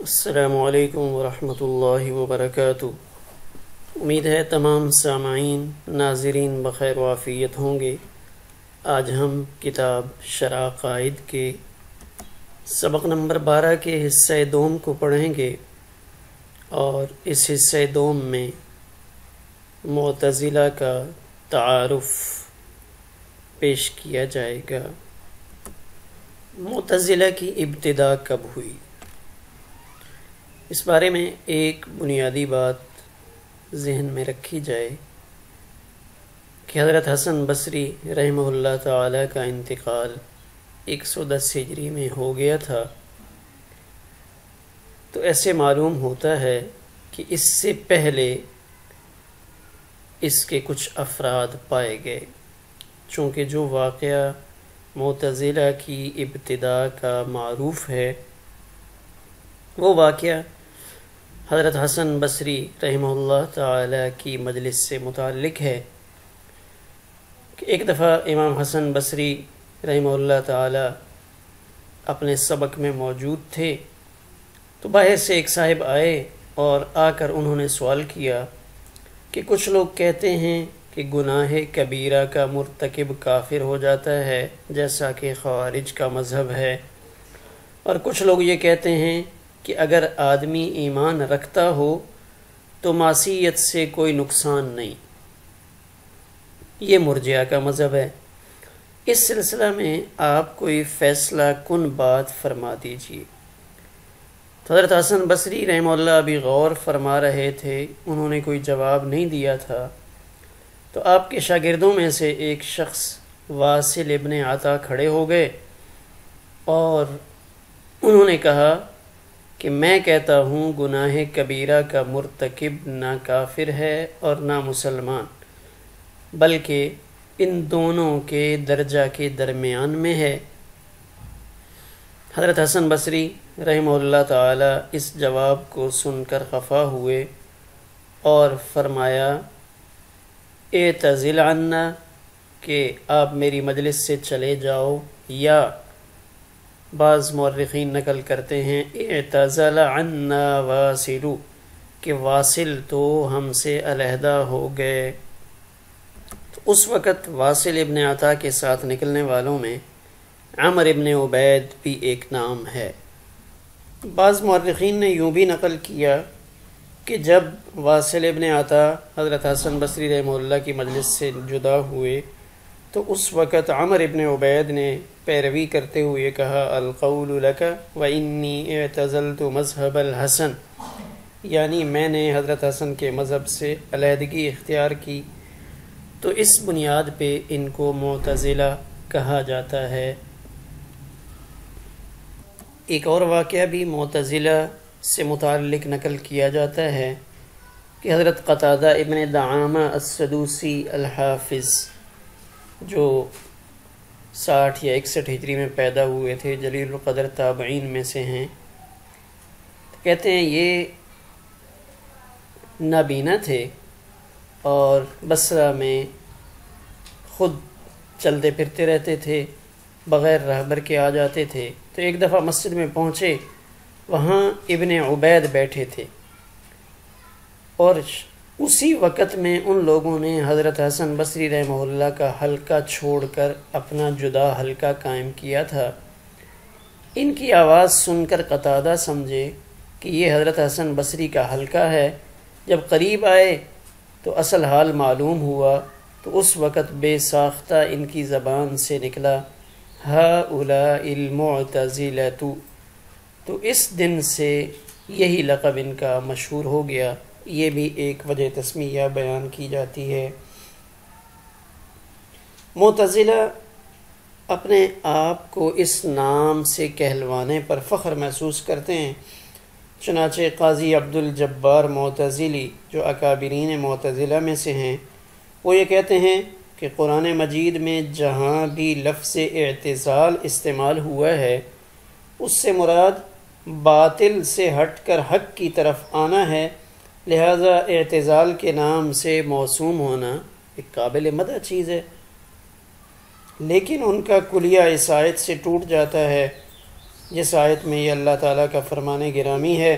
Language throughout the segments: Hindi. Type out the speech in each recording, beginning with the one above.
असलकम वरहमतुल्लाहि वबरकातुह उम्मीद है तमाम सामाइन नाजरीन बखैर वाफ़ियत होंगे आज हम किताब शरा कायद के सबक नंबर बारह के हिस्से दोम को पढ़ेंगे और इस हिस्से दोम में मतज़िला का तारफ़ पेश किया जाएगा। मतज़िला की इब्तदा कब हुई? इस बारे में एक बुनियादी बात जहन में रखी जाए कि हज़रत हसन बसरी रहमहुल्लाह ताला का इंतकाल 110 हिजरी में हो गया था। तो ऐसे मालूम होता है कि इससे पहले इसके कुछ अफराद पाए गए। चूँकि जो वाक़ मतज़िला की इब्तदा का मरूफ़ है, वो वाक़ हज़रत हसन बसरी रहमल्ला ताला की मजलिस से मुतक़ है। कि एक दफ़ा इमाम हसन बसरी रहमल्ला ताला अपने सबक में मौजूद थे तो बाहर से एक साहिब आए और आकर उन्होंने सवाल किया कि कुछ लोग कहते हैं कि गुनाह कबीरा का मरतकब काफिर हो जाता है, जैसा कि खारिज का मज़हब है। और कुछ लोग ये कहते हैं कि अगर आदमी ईमान रखता हो तो मासीत से कोई नुकसान नहीं। ये मुरजिया का मज़हब है। इस सिलसिला में आप कोई फ़ैसला कन बात फरमा दीजिए। तो हज़रत हसन बसरी रहमल्ला अभी गौर फरमा रहे थे, उन्होंने कोई जवाब नहीं दिया था। तो आपके शागिर्दों में से एक शख्स वासिल इबन आता खड़े हो गए और उन्होंने कहा कि मैं कहता हूँ, गुनाह कबीरा का मरतकब ना काफिर है और ना मुसलमान, बल्कि इन दोनों के दर्जा के दरमियान में है। हज़रत हसन बसरी रहमल्ला ताला इस जवाब को सुनकर खफा हुए और फरमाया, ए तज़िलान्ना कि आप मेरी मजलिस से चले जाओ या बाज़ मौरखीन नकल करते हैं एतज़लन्ना वासिलु, कि वासिल तो हमसे अलहदा हो गए। तो उस वक़्त वासिल इबन आता के साथ निकलने वालों में अमर इबन उबैद भी एक नाम है। बाज़ मौरखीन ने यूँ भी नकल किया कि जब वासिल इबन आता हज़रत हसन बसरी रहमल्ला की मजलिस से जुदा हुए तो उस वक़्त अमर इबन उबैद ने पैरवी करते हुए कहा अलक़ौलक व इन्नी तज़ल तो मज़हब हसन। यानी मैंने हज़रत हसन के मज़हब से अलहदगी इख्तियार की। तो इस बुनियाद पे इनको मतज़िला कहा जाता है। एक और वाक़ भी मतज़िला से मुतल नकल किया जाता है कि हज़रत क़तादा इबन दामा असदूसी अलहाफिज़, जो साठ या इकसठ हिजरी में पैदा हुए थे जलील कदर ताबईन में से हैं। तो कहते हैं, ये नाबीना थे और बसरा में ख़ुद चलते फिरते रहते थे। बग़ैर रहबर के आ जाते थे तो एक दफ़ा मस्जिद में पहुँचे, वहाँ इबन उबैद बैठे थे। और उसी वक़्त में उन लोगों ने हज़रत हसन बसरी रहमल्ला का हल्का छोड़कर अपना जुदा हल्का कायम किया था। इनकी आवाज़ सुनकर कतादा समझे कि ये हज़रत हसन बसरी का हल्का है। जब करीब आए तो असल हाल मालूम हुआ तो उस वक़्त बेसाख्ता इनकी ज़बान से निकला। हा उलामतज़िलतु तो इस दिन से यही लक़ब इनका मशहूर हो गया। ये भी एक वजह तस्मिया बयान की जाती है। मतज़िला अपने आप को इस नाम से कहलवाने पर फ़ख्र महसूस करते हैं। चनाचे काजी अब्दुल जब्बार मतज़िली जो अकाबरीन मतज़िला में से हैं, वो ये कहते हैं कि कुरान मजीद में जहाँ भी लफ्ज़ एतज़ाल इस्तेमाल हुआ है, उससे मुराद बातिल से हट कर हक की तरफ़ आना है। लिहाजा एतज़ाल के नाम से मौसूम होना एक काबिल मदा चीज़ है। लेकिन उनका कुलिया इस आयत से टूट जाता है, जिस आयत में ये अल्लाह ताला का फरमान गिरामी है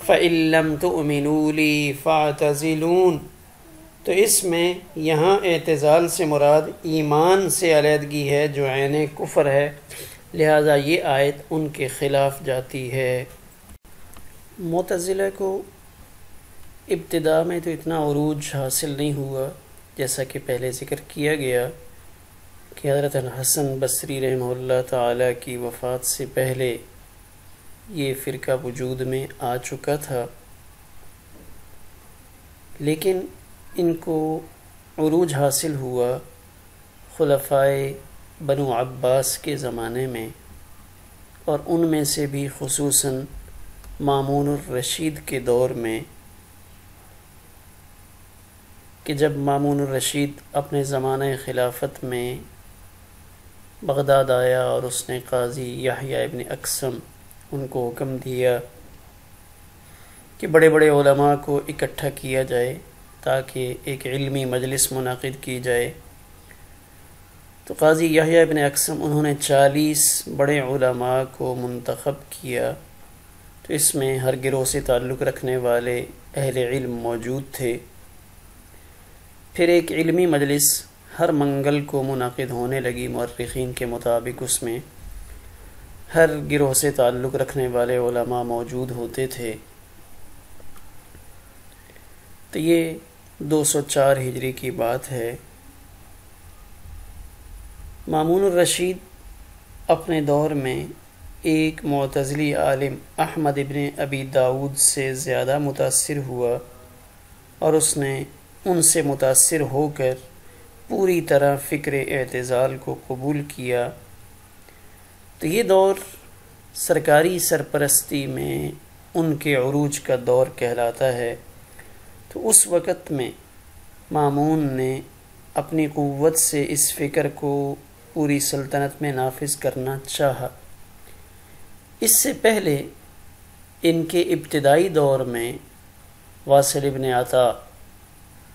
फ़िल्म तो उमिनूली फ़ातज़िलून। तो इसमें यहाँ एतज़ाल से मुराद ईमान से अलीहदगी है, जो आन कुफर है। लिहाजा ये आयत उनके ख़िलाफ़ जाती है। मतज़िला को इब्तदा में तो इतना अरूज हासिल नहीं हुआ, जैसा कि पहले ज़िक्र किया गया कि हज़रत हसन बसरी रहमल्ला ताला की वफ़ात से पहले ये फ़िरका वजूद में आ चुका था। लेकिन इनको अरूज हासिल हुआ खुलफ़ाए बनु अब्बास के ज़माने में और उनमें से भी खसूस मामून रशीद के दौर में कि जब मामून रशीद अपने ज़माने खिलाफत में बगदाद आया और उसने काजी याहिया इबन अक्सम उनको हुक्म दिया कि बड़े बड़े को इकट्ठा किया जाए ताकि एक इल्मी मजलिस मुनद की जाए। तो काजी याहिया इबन अक्सम, उन्होंने चालीस बड़े को मंतखब किया। तो इसमें हर गिरोह से ताल्लुक़ रखने वाले अहल इल्म मौजूद थे। फिर एक इल्मी मजलिस हर मंगल को मुनद होने लगी मर्रखीन के मुताबिक उसमें। हर गिरोह से ताल्लुक़ रखने वाले मौजूद होते थे। तो ये 204 हिजरी की बात है। मामून रशीद अपने दौर में एक मतज़ली आलिम अहमद इबन अबी दाऊद से ज़्यादा मुतासर हुआ और उसने उनसे मुतासर होकर पूरी तरह फ़िक्र एतज़ाल को कबूल किया। तो ये दौर सरकारी सरपरस्ती में उनके अरूज का दौर कहलाता है। तो उस वक़्त में मामून ने अपनी क़वत से इस फ़िक्र को पूरी सल्तनत में नाफिज करना चाहा। इससे पहले इनके इब्तदाई दौर में वासिल इबन आता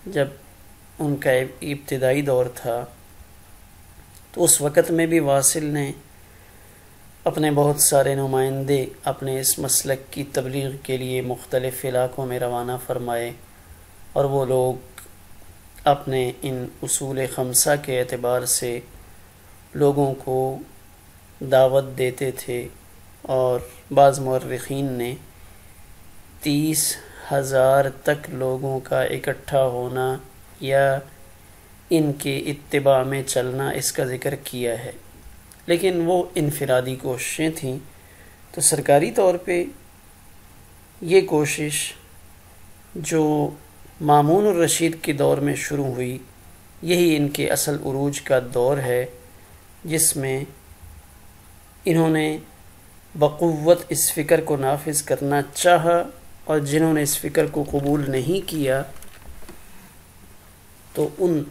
जब उनका इब्तदाई दौर था तो उस वक़्त में भी वासिल ने अपने बहुत सारे नुमाइंदे अपने इस मसलक की तबलीग के लिए मुख्तलिफ़ इलाक़ों में रवाना फरमाए। और वो लोग अपने इन असूल खमसा के अतबार से लोगों को दावत देते थे और बाज़ मर्रखीन ने तीस हज़ार तक लोगों का इकट्ठा होना या इनके इत्तबा में चलना इसका ज़िक्र किया है। लेकिन वो इनफरादी कोशिशें थीं। तो सरकारी तौर पे ये कोशिश जो मामून और रशीद के दौर में शुरू हुई। यही इनके असल उरूज का दौर है, जिसमें इन्होंने बक़ुवत इस फ़िक्र को नाफिज करना चाहा और जिन्होंने इस फ़िक्र को कबूल नहीं किया तो उन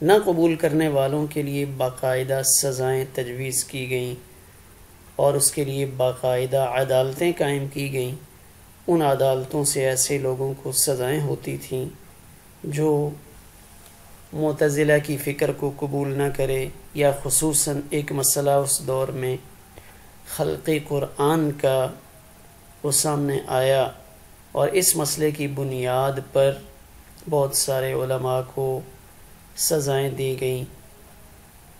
न कबूल करने वालों के लिए बाकायदा सज़ाएँ तजवीज़ की गईं और उसके लिए बाकायदा अदालतें कायम की गईं। उन अदालतों से ऐसे लोगों को सज़ाएँ होती थीं, जो मतज़िला की फ़िक्र को कबूल न करे या खसूस एक मसला उस दौर में खल्क़ क़ुरान का वो सामने आया और इस मसले की बुनियाद पर बहुत सारे उलमा को सज़ाएँ दी गई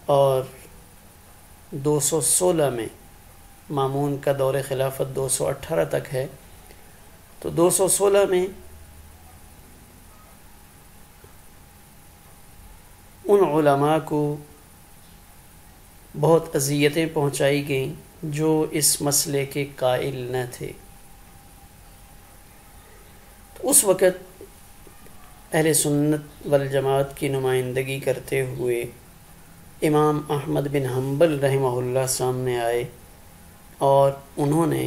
और 216 में मामून का दौर खिलाफत 218 तक है। तो 216 में उन उलमा को बहुत अजियतें पहुंचाई गईं जो इस मसले के कायल न थे। तो उस वक़्त अहल सुन्नत वल जमात की नुमाइंदगी करते हुए इमाम अहमद बिन हम्बल रहमहुल्लाह सामने आए और उन्होंने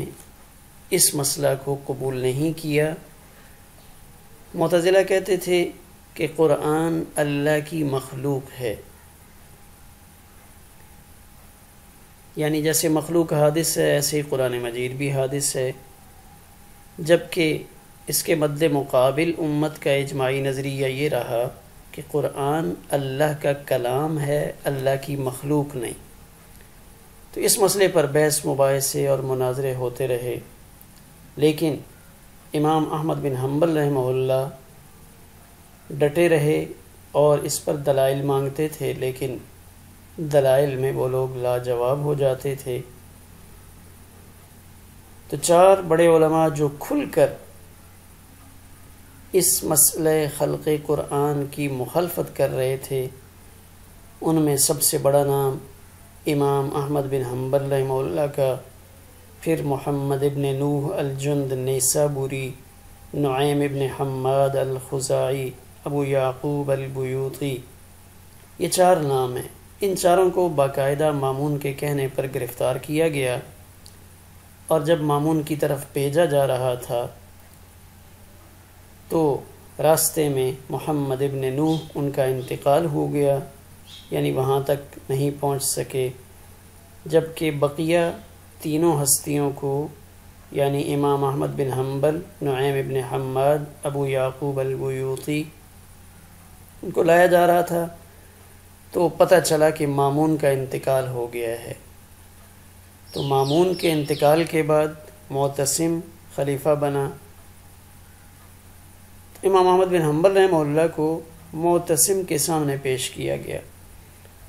इस मसला को कबूल नहीं किया। मतज़िला कहते थे कि क़ुरान अल्लाह की मखलूक है। यानी जैसे मखलूक हादिस है, ऐसे ही कुरान मजीद भी हादिस है। जबकि इसके मद्द मुकाबिल उम्मत का इजमाही नज़रिया ये रहा कि कुरान अल्लाह का कलाम है, अल्लाह की मखलूक नहीं। तो इस मसले पर बहस मुबासे और मुनाजरे होते रहे। लेकिन इमाम अहमद बिन हम्बल रहमल्ला डटे रहे और इस पर दलाइल मांगते थे, लेकिन दलाइल में वो लोग लाजवाब हो जाते थे। तो चार बड़े उलमा जो खुलकर इस मसले खल्क़ कुरान की मुखालफत कर रहे थे, उनमें सबसे बड़ा नाम इमाम अहमद बिन हम्बल रहमल्ला का फिर मोहम्मद इबन नूह अलजुंद नेसाबुरी नुआम इबन हम्माद अल-खुज़ाई, अबू याकूब अल-बुयूती। ये चार नाम हैं। इन चारों को बाकायदा मामून के कहने पर गिरफ़्तार किया गया। और जब मामून की तरफ़ भेजा जा रहा था तो रास्ते में मोहम्मद इबन नूह उनका इंतकाल हो गया। यानी वहाँ तक नहीं पहुँच सके, जबकि बकिया तीनों हस्तियों को, यानी इमाम Ahmad bin Hanbal Nuaim ibn Hammad, Abu Yaqub Albuwaiti उनको लाया जा रहा था तो पता चला कि मामून का इंतकाल हो गया है। तो मामून के इंतकाल के बाद मोतसिम खलीफा बना। तो इमाम अहमद बिन हम्बल रहमल्ला को मोतसिम के सामने पेश किया गया।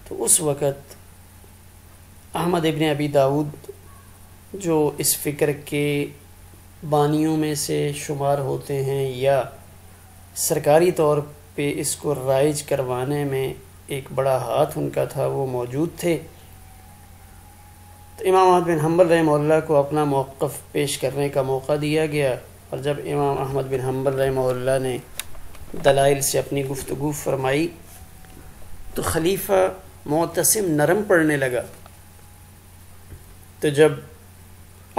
तो उस वक़्त अहमद इबन अबी दाऊद जो इस फ़िक्र के बानियों में से शुमार होते हैं या सरकारी तौर पे इसको राइज करवाने में एक बड़ा हाथ उनका था, वो मौजूद थे। तो इमाम अहमद बिन हम्बल रहमल्ला को अपना मौक़ पेश करने का मौका दिया गया और जब इमाम अहमद बिन हम्बल रहमल्ला ने दलाइल से अपनी गुफ्तु फरमाई तो खलीफा मोतसिम नरम पड़ने लगा। तो जब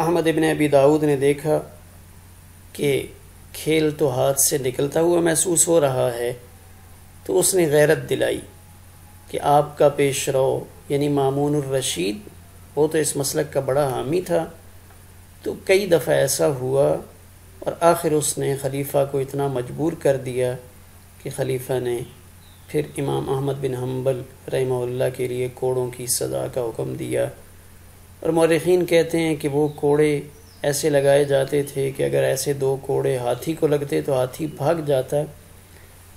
अहमद इबन अबी दाऊद ने देखा कि खेल तो हाथ से निकलता हुआ महसूस हो रहा है तो उसने गैरत दिलाई कि आपका पेश रो, यानी मामून रशीद, वो तो इस मसलक का बड़ा हामी था। तो कई दफ़ा ऐसा हुआ और आखिर उसने खलीफा को इतना मजबूर कर दिया कि खलीफा ने फिर इमाम अहमद बिन हम्बल रहमल्ला के लिए कोड़ों की सज़ा का हुक्म दिया। और मौरखीन कहते हैं कि वो कोड़े ऐसे लगाए जाते थे कि अगर ऐसे दो कोड़े हाथी को लगते तो हाथी भाग जाता।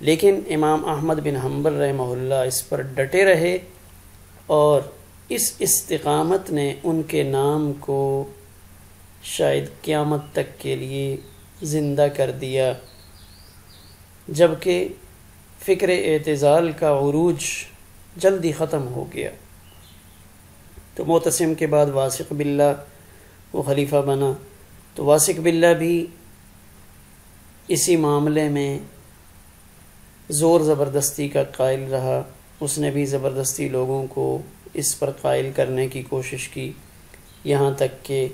लेकिन इमाम अहमद बिन हम्बल रहमल्ला इस पर डटे रहे और इस इस्तकामत ने उनके नाम को शायद क़यामत तक के लिए ज़िंदा कर दिया। जबकि फ़िक्र एतज़ाल का उरूज जल्दी ख़त्म हो गया। तो मोतसम के बाद वासिक बिल्ला, वो खलीफा बना। तो वासिक बिल्ला भी इसी मामले में ज़ोर ज़बरदस्ती का कायल रहा। उसने भी ज़बरदस्ती लोगों को इस पर कायल करने की कोशिश की। यहाँ तक कि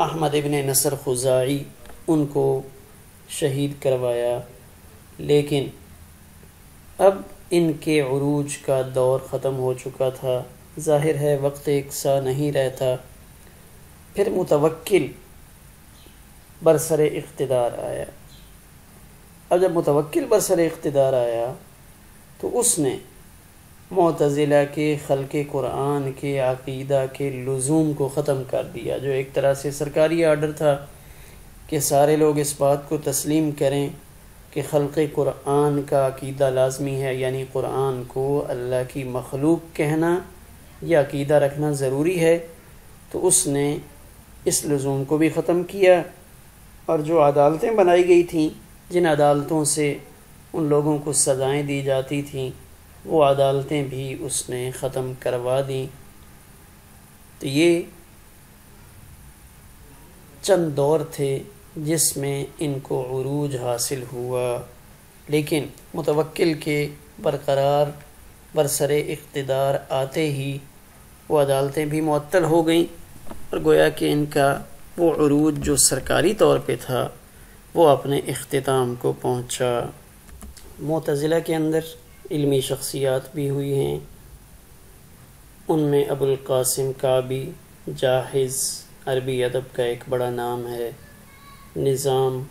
अहमद इबन नसर खुजाई उनको शहीद करवाया। लेकिन अब इनके अरूज का दौर ख़त्म हो चुका था। ज़ाहिर है, वक्त एक सा नहीं रहता। फिर मुतवक्किल बरसर इक़्तदार आया। अब जब मुतवक्किल बरसर इक़्तदार आया तो उसने मतज़िला के खल्क़ कुरान के अक़ीदा के लज़ूम को ख़त्म कर दिया, जो एक तरह से सरकारी आर्डर था कि सारे लोग इस बात को तस्लीम करें कि खल्क़ कुरान का अक़ीदा लाजमी है, यानी कुरान को अल्लाह की मखलूक कहना या अक़ीदा रखना ज़रूरी है तो उसने इस लज़ूम को भी ख़त्म किया। और जो अदालतें बनाई गई थीं, जिन अदालतों से उन लोगों को सज़ाएँ दी जाती थीं, वो अदालतें भी उसने ख़त्म करवा दी। तो ये चंद दौर थे जिसमें इनको अरूज हासिल हुआ। लेकिन मुतवक्किल के बरकरार, बरसर इक़्तदार आते ही वो अदालतें भी मअतल हो गईं और गोया कि इनका वो अरूज जो सरकारी तौर पे था, वो अपने अख्ताम को पहुँचा। मतज़िला के अंदर इल्मी शख्सियात भी हुई हैं। उनमें अबुल कासिम काबी जाहिज़ अरबी अदब का एक बड़ा नाम है। निज़ाम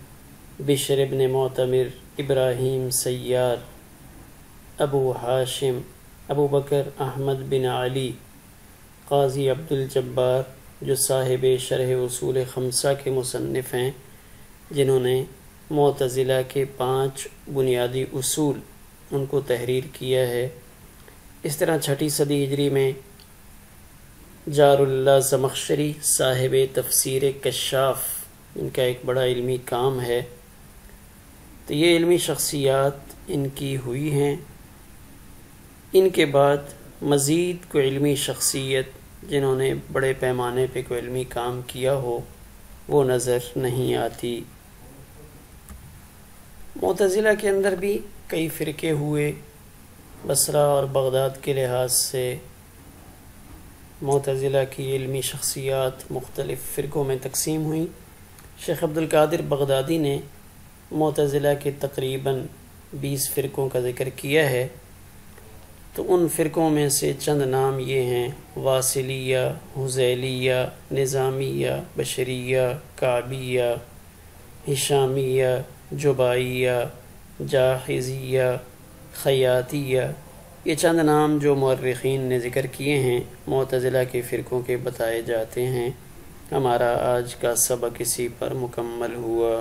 बिशर इबन मोतमिर इब्राहीम सैयार अबू हाशिम, अबू बकर, अहमद बिन अली काजी अब्दुल जब्बार, जो साहिब शरह उसूल खमसा के मुसनफ़ हैं, जिन्होंने मतज़िला के पाँच बुनियादी उसूल उनको तहरीर किया है। इस तरह छठी सदी हिजरी में जारुल्ला जमख्शरी साहिब तफसीर कशाफ इनका एक बड़ा इल्मी काम है। तो ये इल्मी शख्सियात इनकी हुई हैं। इनके बाद मज़ीद कोई इल्मी शख्सियत जिन्होंने बड़े पैमाने पे कोई इल्मी काम किया हो, वो नज़र नहीं आती। मतज़िला के अंदर भी कई फ़िरके हुए, बसरा और बगदाद के लिहाज से। मतज़िला की इल्मी शख्सियात मुख्तलिफ़ फ़िरक़ों में तकसीम हुई। शेख अब्दुल्कादिर बगदादी ने मतज़िला के तकरीबन बीस फ़िरक़ों का ज़िक्र किया है। तो उन फ़िरक़ों में से चंद नाम ये हैं, वासिलिया, हुजैलिया, निज़ामिया, बशरिया, काबिया, हिशामिया, जुबाइया, जाहिजिया, ख़यातिया। ये चंद नाम जो मर्रखीन ने ज़िक्र किए हैं मतज़िला के फ़िरक़ों के बताए जाते हैं। हमारा आज का सबक इसी पर मुकम्मल हुआ।